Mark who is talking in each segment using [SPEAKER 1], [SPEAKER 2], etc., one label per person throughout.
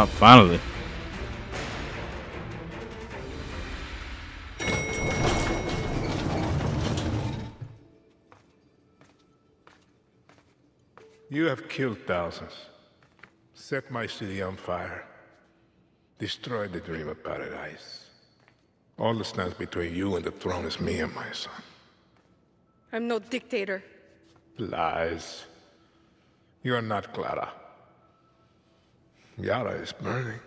[SPEAKER 1] Oh, finally.
[SPEAKER 2] You have killed thousands, set my city on fire, destroyed the dream of paradise. All that stands between you and the throne is me and my son.
[SPEAKER 3] I'm no dictator.
[SPEAKER 2] Lies. You are not Clara. Yara is burning,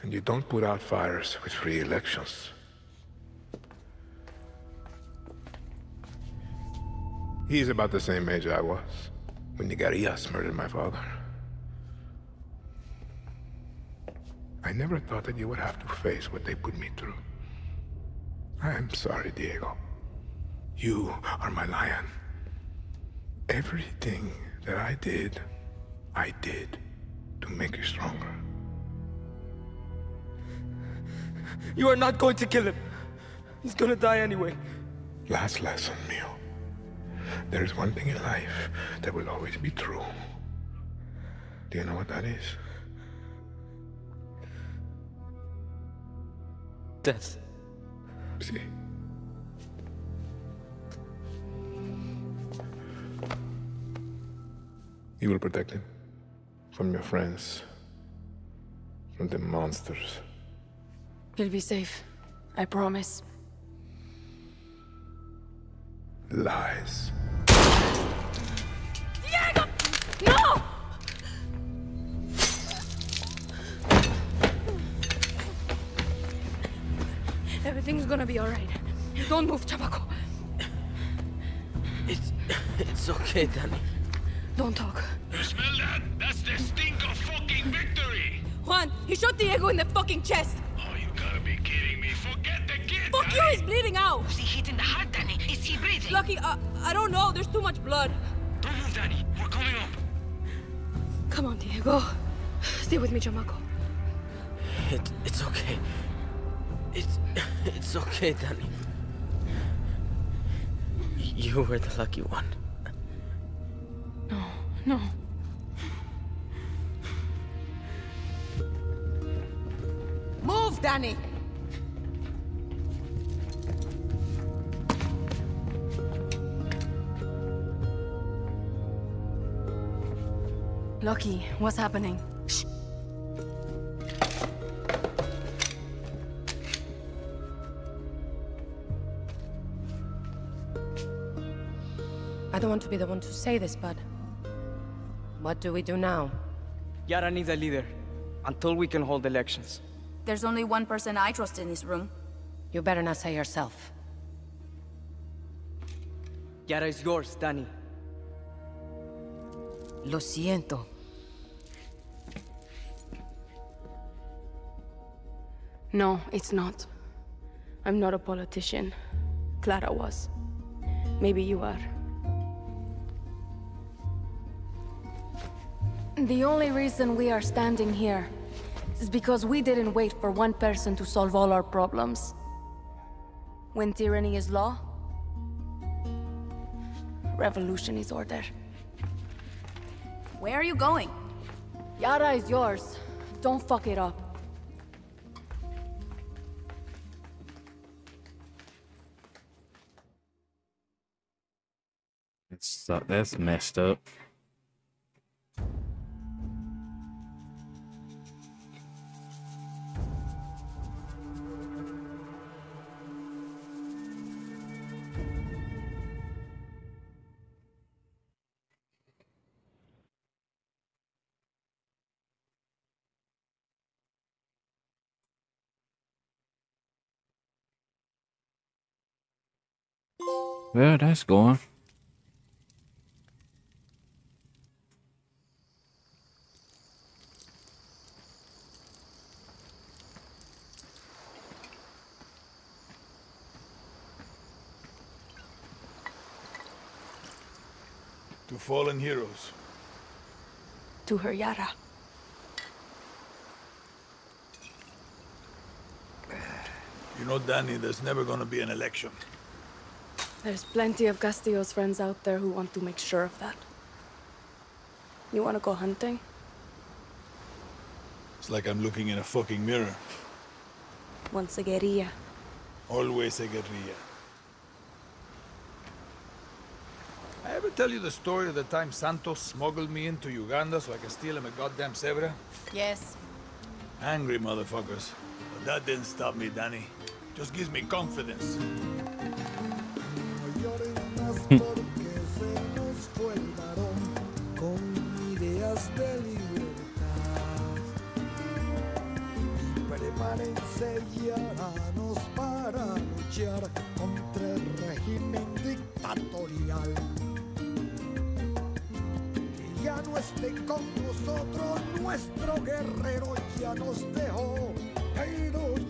[SPEAKER 2] and you don't put out fires with free elections. He's about the same age I was when Nigarias murdered my father. I never thought that you would have to face what they put me through. I am sorry, Diego. You are my lion. Everything that I did, I did to make you stronger.
[SPEAKER 4] You are not going to kill him. He's gonna die anyway.
[SPEAKER 2] Last lesson, mijo. There is one thing in life that will always be true. Do you know what that is?
[SPEAKER 4] Death.
[SPEAKER 2] See. You will protect him from your friends, from the monsters.
[SPEAKER 3] You'll be safe. I promise.
[SPEAKER 2] Lies.
[SPEAKER 3] Diego! No! Everything's gonna be alright. Don't move, Chamaco.
[SPEAKER 4] It's... it's okay, Dani.
[SPEAKER 3] Don't talk.
[SPEAKER 5] You smell that? That's the stink of fucking victory!
[SPEAKER 3] Juan, he shot Diego in the fucking chest.
[SPEAKER 5] Oh, you gotta be kidding me. Forget the kid!
[SPEAKER 3] Fuck you, he's bleeding out.
[SPEAKER 6] Was he hit in the heart, Dani? Is he breathing?
[SPEAKER 3] Lucky, uh, I don't know. There's too much blood.
[SPEAKER 5] Don't move, Dani. We're coming up.
[SPEAKER 3] Come on, Diego. Stay with me, Chamaco.
[SPEAKER 4] It, it's okay. It's... it's okay, Dani. You were the lucky one.
[SPEAKER 3] No, no.
[SPEAKER 6] Dani!
[SPEAKER 3] Lucky, what's happening? Shh. I don't want to be the one to say this, but... What do we do now?
[SPEAKER 4] Yara needs a leader. Until we can hold elections.
[SPEAKER 7] There's only one person I trust in this room.
[SPEAKER 3] You better not say yourself.
[SPEAKER 4] Yara is yours, Dani.
[SPEAKER 3] Lo siento. No, it's not. I'm not a politician. Clara was. Maybe you are. The only reason we are standing here is because we didn't wait for one person to solve all our problems. When tyranny is law, revolution is order.
[SPEAKER 7] Where are you going?
[SPEAKER 3] Yara is yours. Don't fuck it up.
[SPEAKER 1] It's, uh, that's messed up. Well, that's going.
[SPEAKER 8] To fallen heroes.
[SPEAKER 3] To her Yara.
[SPEAKER 8] You know, Dani, there's never gonna be an election.
[SPEAKER 3] There's plenty of Castillo's friends out there who want to make sure of that. You want to go hunting?
[SPEAKER 8] It's like I'm looking in a fucking mirror.
[SPEAKER 3] Once a guerrilla.
[SPEAKER 8] Always a guerrilla. I ever tell you the story of the time Santos smuggled me into Uganda so I can steal him a goddamn zebra?
[SPEAKER 7] Yes.
[SPEAKER 8] Angry motherfuckers. But that didn't stop me, Dani. Just gives me confidence.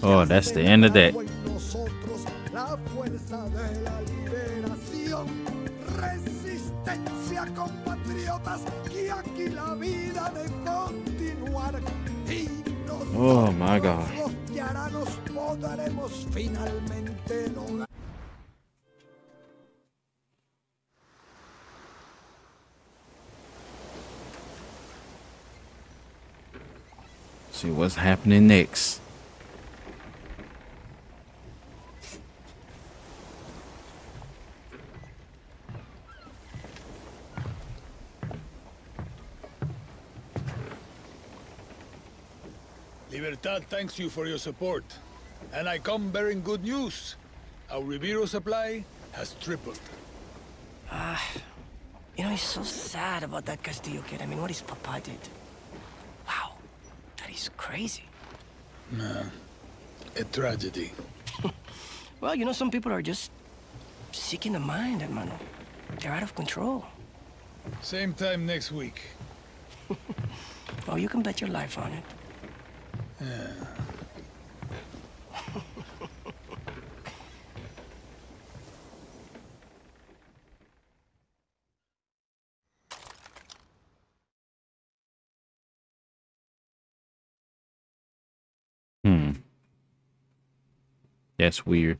[SPEAKER 1] Oh, that's the end of that.
[SPEAKER 9] Nosotros la fuerza de la liberación. Resistencia, compatriotas, que aquí la vida de continuar. Y nosotros,
[SPEAKER 1] Oh, my God.
[SPEAKER 9] los yaranos, podremos finalmente lograr.
[SPEAKER 1] See what's happening next.
[SPEAKER 8] Libertad thanks you for your support. And I come bearing good news. Our Viviro supply has tripled.
[SPEAKER 10] Ah, you know, it's so sad about that Castillo kid. I mean, what his papa did. Wow, that is crazy.
[SPEAKER 8] A tragedy.
[SPEAKER 10] Well, you know, some people are just sick in the mind, hermano. They're out of control.
[SPEAKER 8] Same time next week.
[SPEAKER 10] Oh, you can bet your life on it.
[SPEAKER 1] Hmm. That's weird.